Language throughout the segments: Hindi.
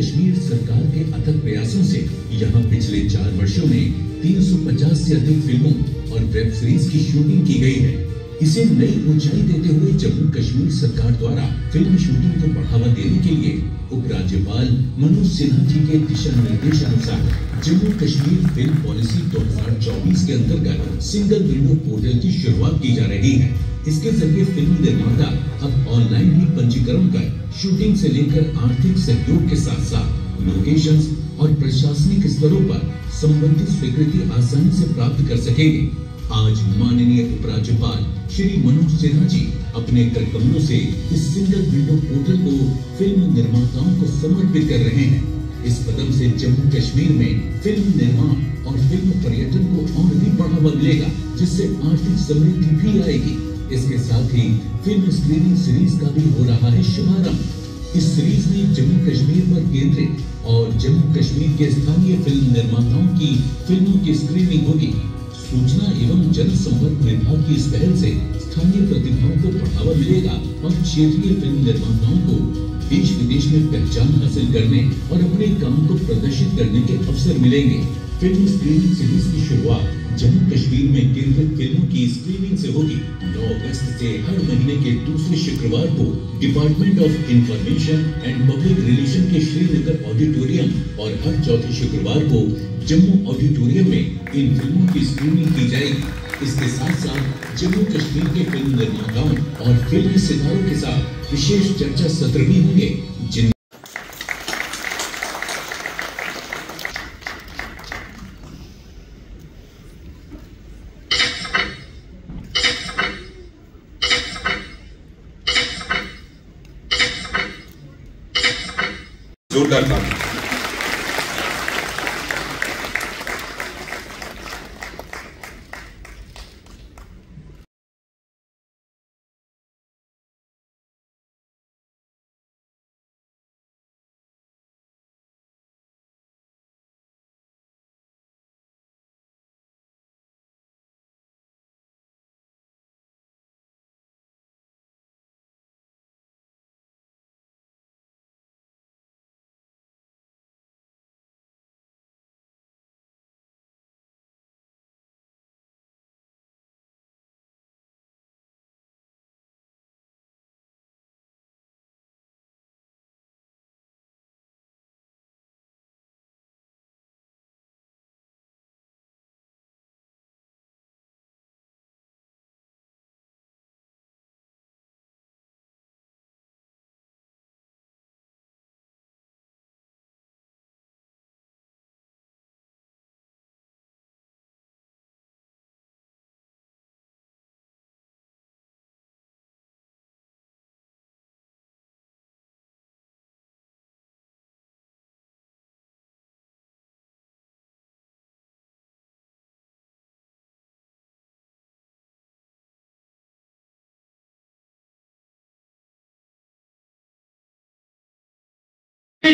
कश्मीर सरकार के अथक प्रयासों से यहाँ पिछले चार वर्षों में 350 से अधिक फ़िल्मों और वेब सीरीज़ की शूटिंग की गई है। इसे नई ऊंचाई देते हुए जम्मू कश्मीर सरकार द्वारा फ़िल्म शूटिंग को बढ़ावा देने के लिए उपराज्यपाल मनोज सिन्हा जी के दिशा निर्देश अनुसार जम्मू कश्मीर फ़िल्म पॉलिसी 2024 के अंतर्गत सिंगल विंडो पोर्टल की शुरुआत की जा रही है। इसके ज़रिए फ़िल्म निर्माता अब ऑनलाइन ही पंजीकरण कर शूटिंग से लेकर आर्थिक सहयोग के साथ साथ लोकेशंस और प्रशासनिक स्तरों पर संबंधित स्वीकृति आसानी से प्राप्त कर सकेंगे। आज माननीय उपराज्यपाल श्री मनोज सिन्हा जी अपने कर कमलों से इस सिंगल विंडो पोर्टल को फ़िल्म निर्माताओं को समर्पित कर रहे हैं। इस कदम से जम्मू कश्मीर में फ़िल्म निर्माण और फ़िल्म पर्यटन को और भी बढ़ावा मिलेगा, जिससे आर्थिक समृद्धि भी आएगी। इसके साथ ही फ़िल्म स्क्रीनिंग सीरीज़ का भी हो रहा है शुभारंभ। इस सीरीज़ में जम्मू कश्मीर पर केंद्रित और जम्मू कश्मीर के स्थानीय फ़िल्म निर्माताओं की फ़िल्मों की स्क्रीनिंग होगी। सूचना एवं जन जनसंपर्क विभाग की इस पहल से स्थानीय प्रतिभाओं को बढ़ावा मिलेगा और क्षेत्रीय फ़िल्म निर्माताओं को देश विदेश में पहचान हासिल करने और अपने काम को प्रदर्शित करने के अवसर मिलेंगे। फ़िल्म स्क्रीनिंग सीरीज़ की शुरुआत जम्मू कश्मीर में केंद्रित फ़िल्मों की स्क्रीनिंग से होगी। 9 अगस्त से हर महीने के दूसरे शुक्रवार को department of information and public relation के श्रीनगर ऑडिटोरियम और हर चौथे शुक्रवार को जम्मू ऑडिटोरियम में इन फ़िल्मों की स्क्रीनिंग की जाएगी। इसके साथ साथ जम्मू कश्मीर के फ़िल्म निर्माताओं और फिल्मी सितारों के साथ विशेष चर्चा सत्र भी होंगे जिन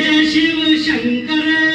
शिव शङ्कर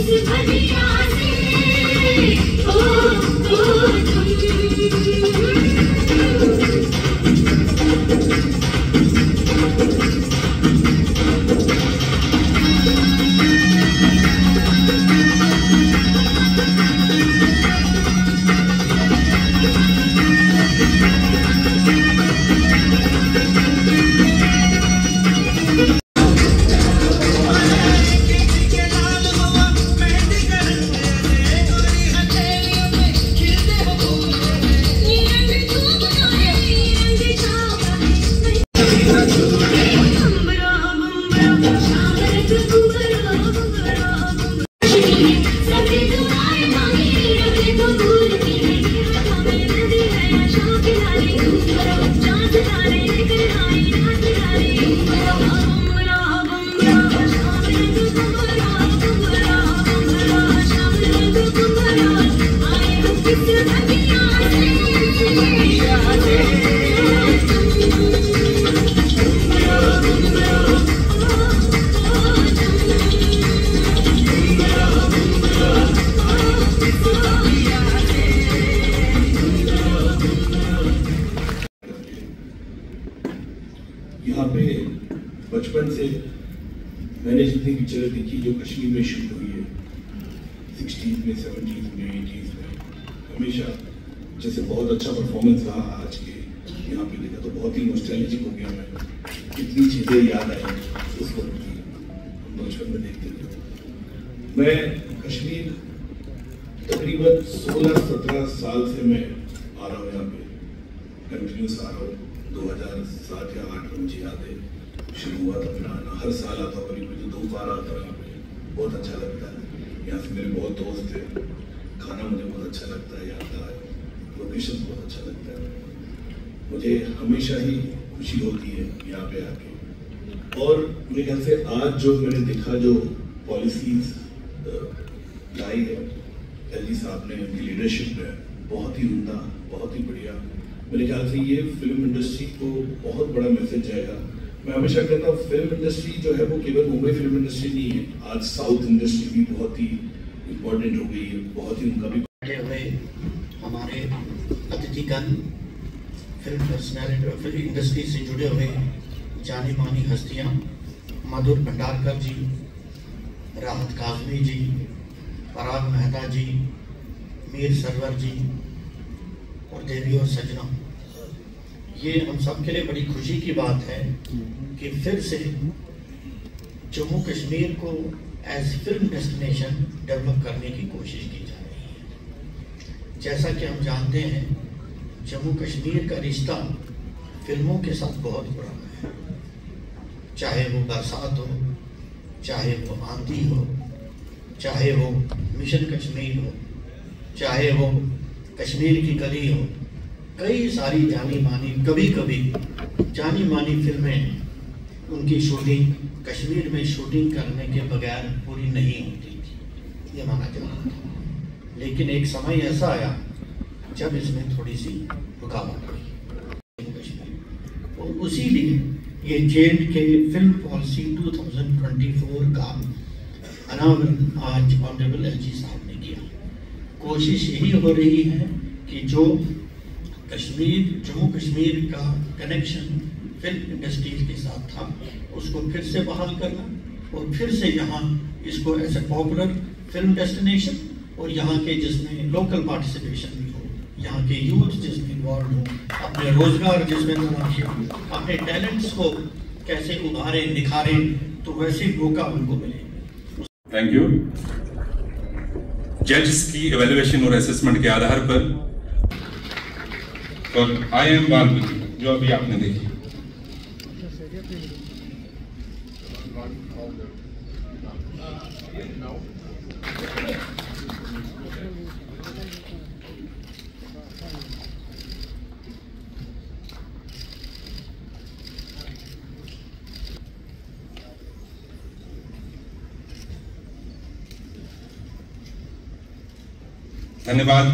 भजिया से ओ ओ तुम। यहाँ तो बहुत ही नॉस्टैल्जिक हो गया मैं। कितनी चीज़ें याद आई उस वक्त की, हम बचपन में देखते थे। मैं कश्मीर तकरीबन सोलह सत्रह साल से मैं आ रहा हूँ यहाँ पे। कंटिन्यूस आ रहा हूँ। 2007 या आठ में मुझे याद है। शुरू हुआ था फिर आना। हर साल आता हूँ, करीब तो दो बार आता हूँ यहाँ बहुत अच्छा लगता है। यहाँ से मेरे बहुत दोस्त हैं। खाना मुझे बहुत अच्छा लगता है यहाँ का लोकेशन बहुत अच्छा लगता है। मुझे हमेशा ही खुशी होती है यहाँ पे आके। और मेरे ख्याल से आज जो मैंने देखा जो पॉलिसीज़ लाई है एल जी साहब ने, उनकी लीडरशिप में बहुत ही उमदा, बहुत ही बढ़िया। मेरे ख्याल से ये फ़िल्म इंडस्ट्री को बहुत बड़ा मैसेज जाएगा मैं हमेशा कहता हूँ फ़िल्म इंडस्ट्री जो है वो केवल मुंबई फ़िल्म इंडस्ट्री नहीं है, आज साउथ इंडस्ट्री भी बहुत ही इम्पोर्टेंट हो गई है, बहुत ही उनका भी हुए हमारे अतिथिगण फ़िल्म पर्सनैलिटी और फ़िल्म इंडस्ट्री से जुड़े हुए जानी मानी हस्तियाँ, मधुर भंडारकर जी, राहत काजमी जी, पराग मेहता जी, मीर सरवर जी और देवी और सजना। ये हम सब के लिए बड़ी खुशी की बात है कि फिर से जम्मू कश्मीर को एज फ़िल्म डेस्टिनेशन डेवलप करने की कोशिश की जा रही है। जैसा कि हम जानते हैं जम्मू कश्मीर का रिश्ता फ़िल्मों के साथ बहुत पुराना है। चाहे वो बरसात हो, चाहे वो आंधी हो, चाहे वो मिशन कश्मीर हो, चाहे वो कश्मीर की गली हो, कई सारी जानी मानी कभी कभी जानी मानी फ़िल्में उनकी शूटिंग, कश्मीर में शूटिंग करने के बगैर पूरी नहीं होती थी। ये माना जा रहा था। लेकिन एक समय ऐसा आया जब इसमें थोड़ी सी रुकावट आई और उसी लिए ये जे के फ़िल्म पॉलिसी 2024 का अनावरण आज ऑनरेबल एल जी साहब ने किया। कोशिश यही हो रही है कि जो कश्मीर जम्मू कश्मीर का कनेक्शन फ़िल्म इंडस्ट्रीज़ के साथ था, उसको फिर से बहाल करना और फिर से यहाँ इसको as a popular film destination और यहाँ के जिसमें लोकल पार्टिसिपेशन भी यहाँ के यूथ जिसमें इन्वॉल्व हो, अपने रोज़गार जिसमें तलाशी हो, अपने टैलेंट्स को कैसे उभारे, निखारे तो वैसे मौका उनको मिले। थैंक यू जज की एवेल्युएशन और असेसमेंट के आधार पर आई एम बाल जो अभी आपने देखी। धन्यवाद।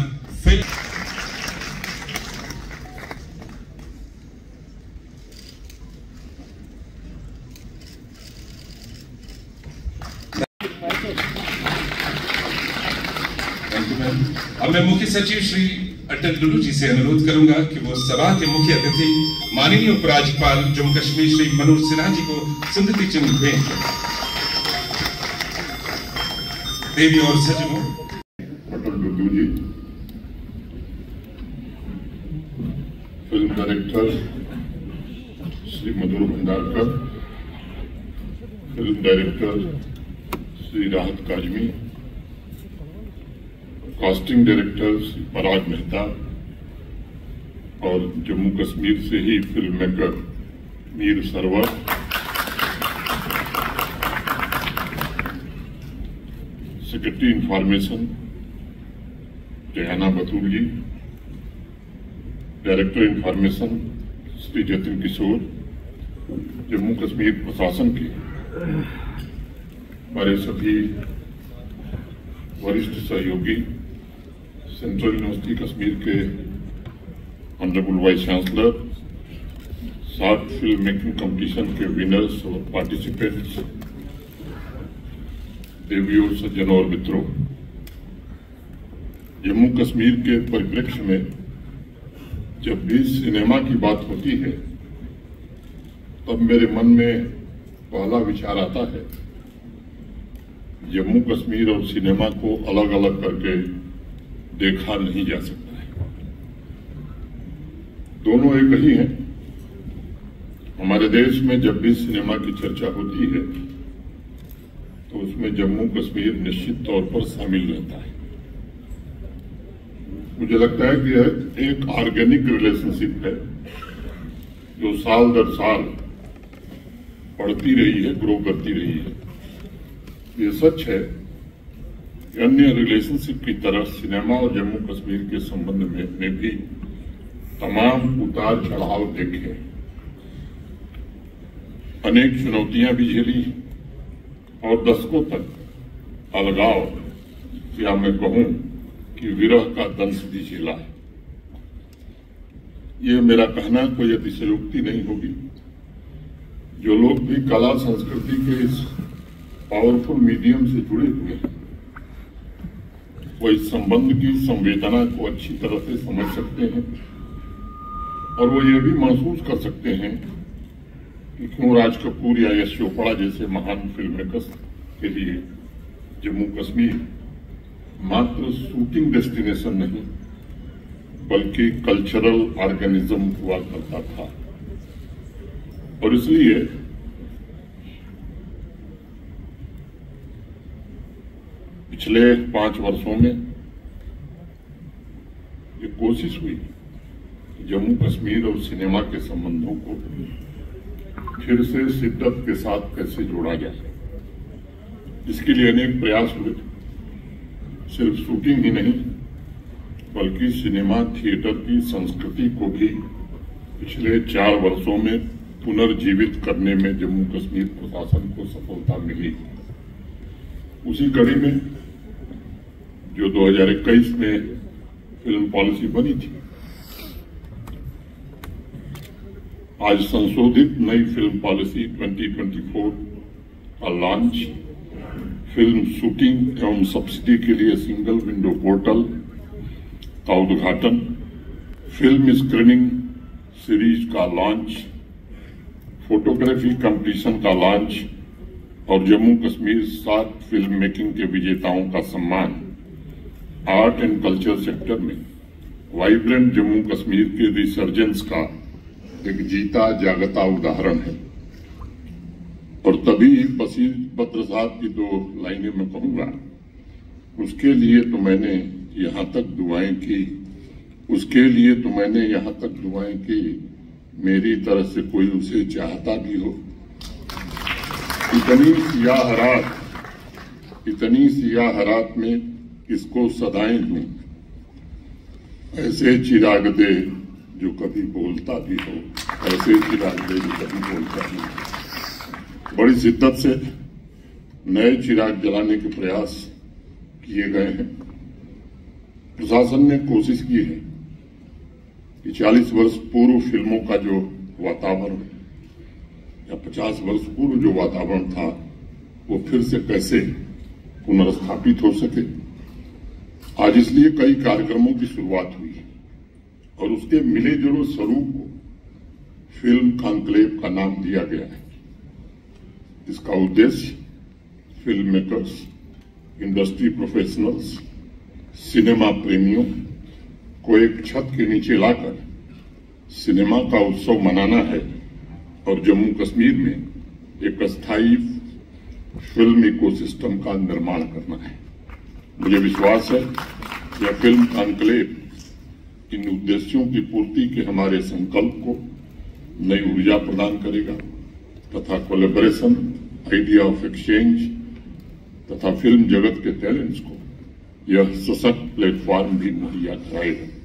मैम अब मैं मुख्य सचिव श्री अटल डुलू जी से अनुरोध करूँगा कि वो सभा के मुख्य अतिथि, माननीय उपराज्यपाल जम्मू कश्मीर श्री मनोज सिन्हा जी को स्मृति चिन्ह देवी और सज्जनों Atal Dulloo ji film director Shri Madhur film director Shri Rahat Kazmi casting director Shri Parag Mehta और जम्मू कश्मीर से ही film maker Mir Sarwar secretary information Rehana Batool ji director information Shri Jatin Kishore Jammu Kashmir प्रशासन के। हमारे सभी वरिष्ठ सहयोगी सेंट्रल यूनिवर्सिटी कश्मीर के ऑनरेबल वाइस चांसलर सात फ़िल्म मेकिंग कंपटीशन के विनर्स और पार्टिसिपेंट्स देवियों सज्जनों और मित्रों, जम्मू कश्मीर के परिप्रेक्ष्य में जब भी सिनेमा की बात होती है तब मेरे मन में पहला विचार आता है, जम्मू कश्मीर और सिनेमा को अलग अलग करके देखा नहीं जा सकता है। दोनों एक ही हैं। हमारे देश में जब भी सिनेमा की चर्चा होती है तो उसमें जम्मू कश्मीर निश्चित तौर पर शामिल रहता है। मुझे लगता है कि यह एक ऑर्गेनिक रिलेशनशिप है, जो साल दर साल बढ़ती रही है ग्रो करती रही है। ये सच है, अन्य रिलेशनशिप की तरह सिनेमा और जम्मू कश्मीर के संबंध में ने भी तमाम उतार चढ़ाव देखे अनेक चुनौतियाँ भी झेली और दशकों तक अलगाव या मैं कहूँ कि विरह का दंश भी झेला है। ये मेरा कहना कोई अतिशयोक्ति नहीं होगी। जो लोग भी कला संस्कृति के इस पावरफुल मीडियम से जुड़े हुए हैं, वो इस संबंध की संवेदना को अच्छी तरह से समझ सकते हैं और वो ये भी महसूस कर सकते हैं कि क्यों राज कपूर या यश चोपड़ा जैसे महान फ़िल्म मेकर्स के लिए जम्मू कश्मीर मात्र शूटिंग डेस्टिनेशन नहीं, बल्कि कल्चरल ऑर्गेनिज्म हुआ करता था। और इसलिए पिछले पाँच वर्षों में ये कोशिश हुई जम्मू कश्मीर और सिनेमा के संबंधों को फिर से शिद्दत के साथ कैसे जोड़ा जाए। इसके लिए अनेक प्रयास हुए। सिर्फ़ शूटिंग ही नहीं, बल्कि सिनेमा थिएटर की संस्कृति को भी पिछले चार वर्षों में पुनर्जीवित करने में जम्मू कश्मीर प्रशासन को सफलता मिली। उसी कड़ी में जो 2021 में फ़िल्म पॉलिसी बनी थी, आज संशोधित नई फ़िल्म पॉलिसी 2024 का लॉन्च फ़िल्म शूटिंग एवं सब्सिडी के लिए सिंगल विंडो पोर्टल का उद्घाटन फ़िल्म स्क्रीनिंग सीरीज़ का लॉन्च फोटोग्राफी कंपटीशन का लॉन्च और जम्मू कश्मीर सात फ़िल्म मेकिंग के विजेताओं का सम्मान आर्ट एंड कल्चर सेक्टर में वाइब्रेंट जम्मू कश्मीर के रिसर्जेंस का एक जीता जागता उदाहरण है। और तभी बशीर बद्र साहब की दो लाइनें मैं कहूँगा। उसके लिए तो मैंने यहाँ तक दुआएँ की, उसके लिए तो मैंने यहाँ तक दुआएँ की। मेरी तरफ़ से कोई उसे चाहता भी हो। इतनी सियाह रात, इतनी सियाह रात में इसको सदाएँ हूँ ऐसे चिराग दे जो कभी बोलता भी हो। ऐसे चिराग दे जो कभी बोलता भी हो। बड़ी शिद्दत से नए चिराग जलाने के प्रयास किए गए हैं। प्रशासन ने कोशिश की है। कि 40 वर्ष पूर्व फ़िल्मों का जो वातावरण या 50 वर्ष पूर्व जो वातावरण था, वो फिर से कैसे पुनर्स्थापित हो सके? आज इसलिए कई कार्यक्रमों की शुरुआत हुई और उसके मिले जुले स्वरूप को फ़िल्म कॉन्क्लेव का नाम दिया गया है। इसका उद्देश्य film makers industry professionals, cinema प्रेमियों को एक छत के नीचे लाकर सिनेमा का उत्सव मनाना है और जम्मू कश्मीर में एक अस्थायी फ़िल्म इकोसिस्टम का निर्माण करना है। मुझे विश्वास है यह फ़िल्म कॉन्क्लेव इन उद्देश्यों की पूर्ति के हमारे संकल्प को नई ऊर्जा प्रदान करेगा तथा कोलेबरेशन आइडिया ऑफ़ एक्सचेंज तथा फ़िल्म जगत के टैलेंट्स को ia sesat platform di media trail.